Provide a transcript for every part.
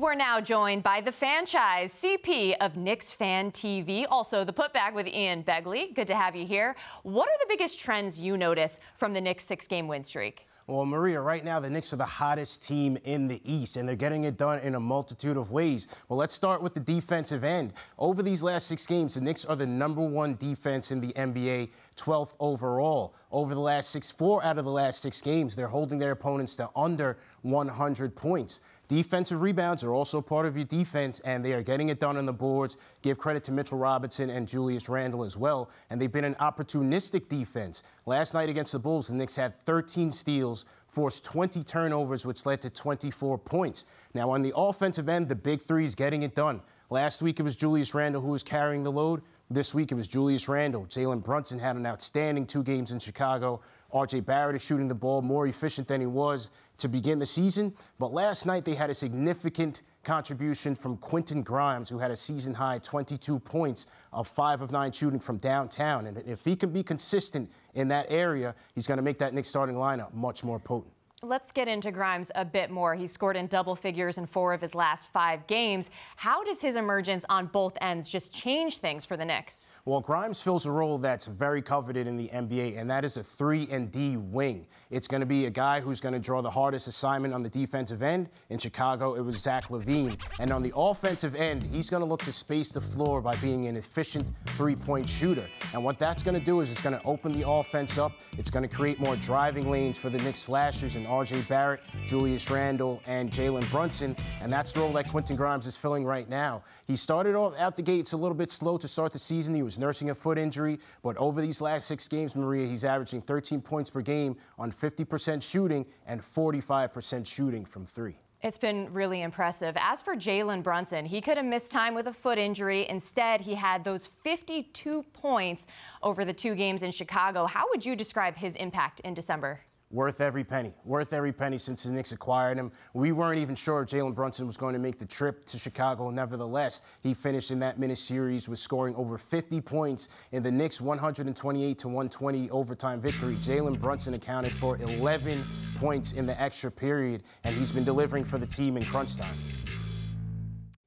We're now joined by the Fanchise CP of Knicks Fan TV, also the putback with Ian Begley. Good to have you here. What are the biggest trends you notice from the Knicks six game win streak? Well, Maria, right now the Knicks are the hottest team in the East, and they're getting it done in a multitude of ways. Well, let's start with the defensive end. Over these last six games, the Knicks are the number one defense in the NBA, 12th overall. Over the last six, four out of the last six games, they're holding their opponents to under 100 points. Defensive rebounds are also part of your defense, and they are getting it done on the boards. Give credit to Mitchell Robinson and Julius Randle as well. And they've been an opportunistic defense. Last night against the Bulls, the Knicks had 13 steals, forced 20 turnovers, which led to 24 points. Now, on the offensive end, the big three is getting it done. Last week, it was Julius Randle who was carrying the load. This week, it was Julius Randle. Jalen Brunson had an outstanding two games in Chicago. RJ Barrett is shooting the ball more efficient than he was to begin the season. But last night they had a significant contribution from Quentin Grimes, who had a season high 22 points of five of nine shooting from downtown. And if he can be consistent in that area, he's going to make that Knicks starting lineup much more potent. Let's get into Grimes a bit more. He scored in double figures in four of his last five games. How does his emergence on both ends just change things for the Knicks? Well, Grimes fills a role that's very coveted in the NBA, and that is a 3 and D wing. It's going to be a guy who's going to draw the hardest assignment on the defensive end. In Chicago, it was Zach LaVine. And on the offensive end, he's going to look to space the floor by being an efficient three-point shooter. And what that's going to do is it's going to open the offense up. It's going to create more driving lanes for the Knicks slashers and R.J. Barrett, Julius Randle, and Jalen Brunson. And that's the role that Quentin Grimes is filling right now. He started off out the gates a little bit slow to start the season. He was nursing a foot injury, but over these last six games, Maria, he's averaging 13 points per game on 50% shooting and 45% shooting from three. It's been really impressive. As for Jalen Brunson, he could have missed time with a foot injury. Instead, he had those 52 points over the two games in Chicago. How would you describe his impact in December? Worth every penny. Worth every penny since the Knicks acquired him. We weren't even sure if Jalen Brunson was going to make the trip to Chicago. Nevertheless, he finished in that minute series with scoring over 50 points in the Knicks' 128 to 120 overtime victory. Jalen Brunson accounted for 11 points in the extra period, and he's been delivering for the team in crunch time.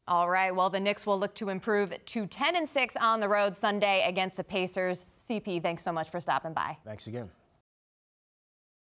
All right. Well, the Knicks will look to improve to 10 and 6 on the road Sunday against the Pacers. CP, thanks so much for stopping by. Thanks again.